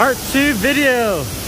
Part two video.